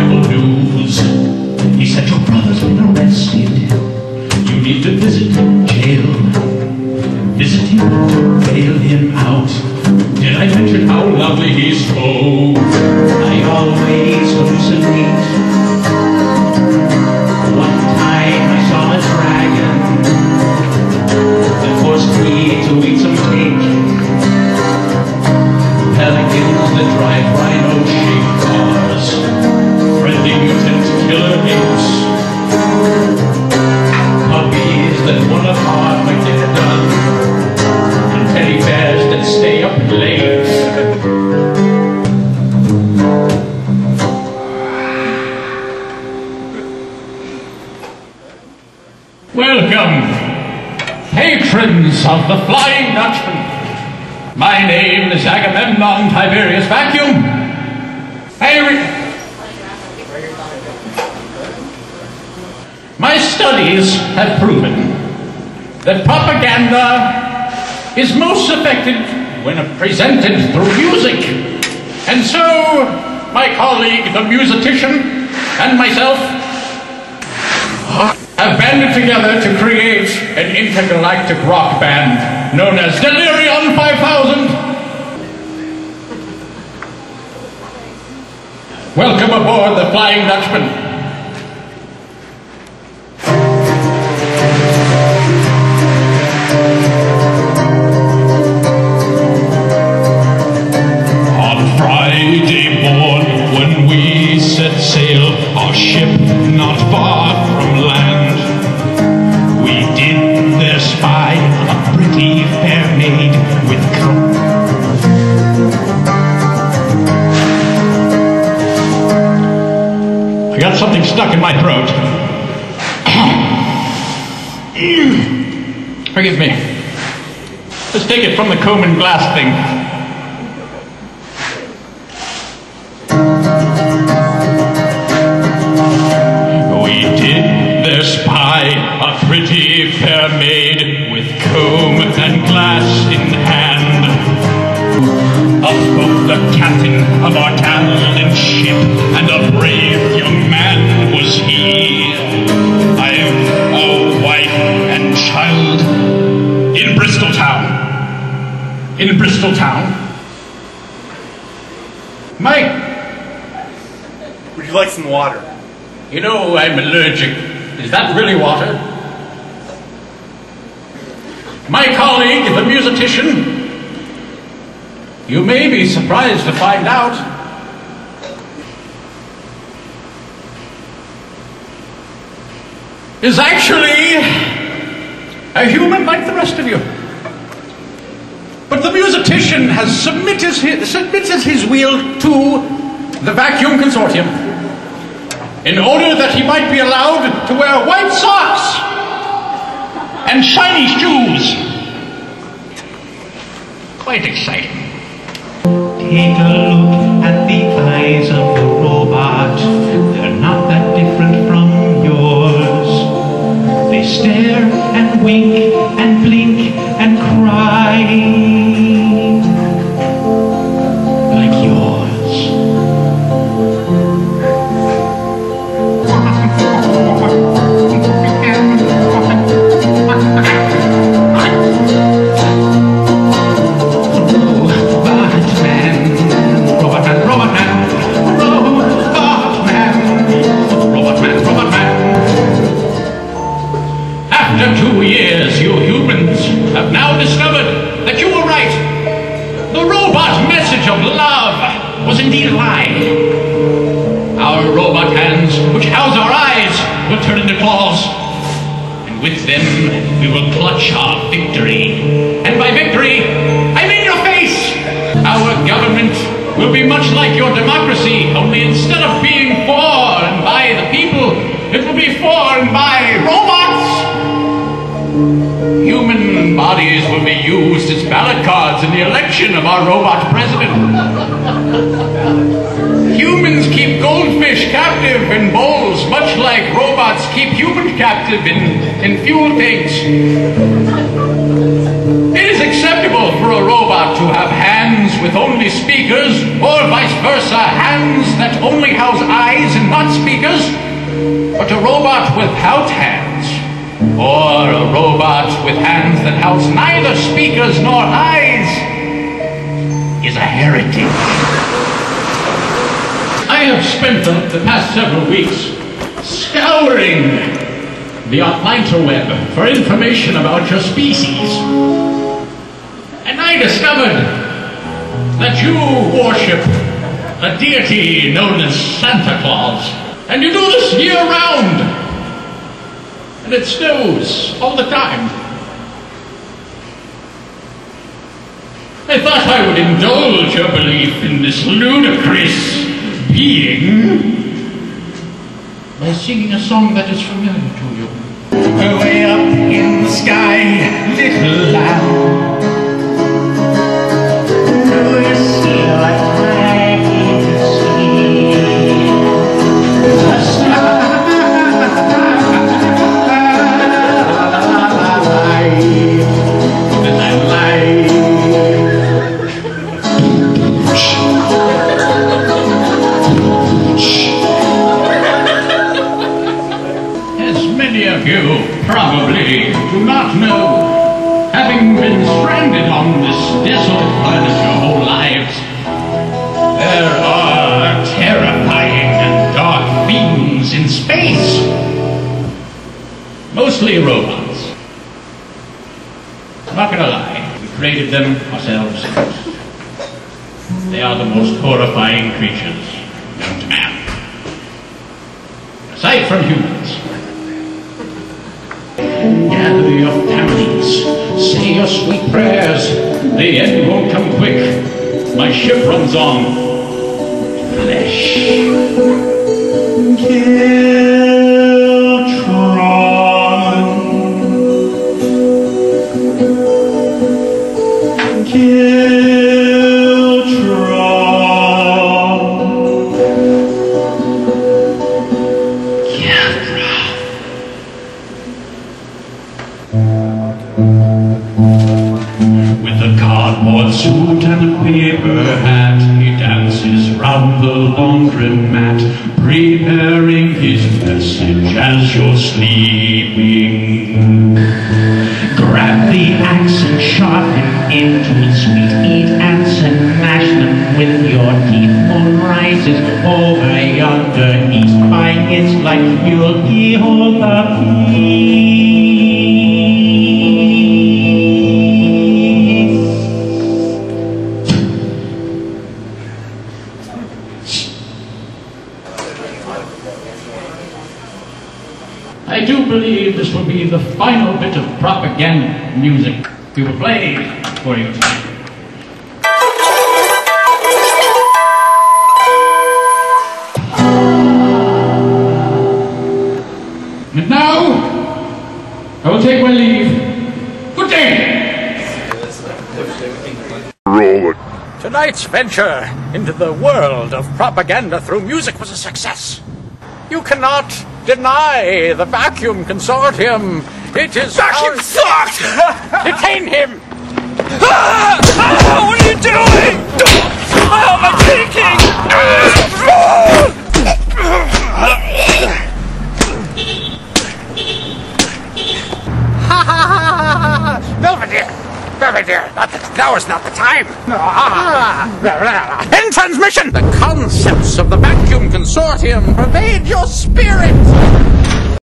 terrible news. He said your brother's been arrested. You need to visit jail. Visit him, bail him out. Did I mention how lovely he spoke? I always the Flying Dutchman. My name is Agamemnon Tiberius Vacuum. My studies have proven that propaganda is most effective when presented through music. And so, my colleague, the musician, and myself have banded together to create an intergalactic rock band known as Delerion 5000. Welcome aboard the Flying Dutchman. Stuck in my throat. Forgive me. Let's take it from the comb and glass thing. We did there spy a pretty fair maid with comb and glass in hand. Up spoke the captain of our gallant ship, and In Bristol town. Mike, Would you like some water? you know I'm allergic. Is that really water? My colleague, the musician, you may be surprised to find out is actually a human like the rest of you. Musician has submitted his, submitted his will to the Vacuum Consortium in order that he might be allowed to wear white socks and shiny shoes. Quite exciting. Take a look After two years, you humans have now discovered that you were right. The robot message of love was indeed a lie. Our robot hands, which house our eyes, will turn into claws. And with them, we will clutch our victory. And by victory, I mean your face. Our government will be much like your democracy, only instead of being for and by the people, it will be for and by bodies will be used as ballot cards in the election of our robot president. Humans keep goldfish captive in bowls, much like robots keep humans captive in, in fuel tanks. It is acceptable for a robot to have hands with only speakers, or vice versa, hands that only house eyes and not speakers. But a robot without hands, or a robot with hands that house neither speakers nor eyes, is a heretic. I have spent the, the past several weeks scouring the interweb for information about your species. And I discovered that you worship a deity known as Santa Claus. And you do this year round and it snows all the time. I thought I would indulge your belief in this ludicrous being by singing a song that is familiar to you. Away up in the sky, little lamb. You probably do not know, having been stranded on this desolate planet your whole lives, there are terrifying and dark beings in space. Mostly robots. Not gonna lie, we created them ourselves. They are the most horrifying creatures known to man. Aside from humans. Gather your families, say your sweet prayers. The end won't come quick. My ship runs on flesh. With preparing his message as you're sleeping. Grab the axe and sharpen into sweet eat ants and mash them with your teeth. Moon rises over yonder east by its light, you'll behold the peace. Of propaganda music we will play for you tonight. And now, I will take my leave. Good day! Roll it. Tonight's venture into the world of propaganda through music was a success. You cannot deny the Vacuum Consortium. It is Vacuum sucked. Detain him. Ah! what are you doing? Oh, my thinking. Belvedere. Belvedere. Not the, now is not the time. Ah. In transmission, the concepts of the Vacuum Consortium pervade your spirit.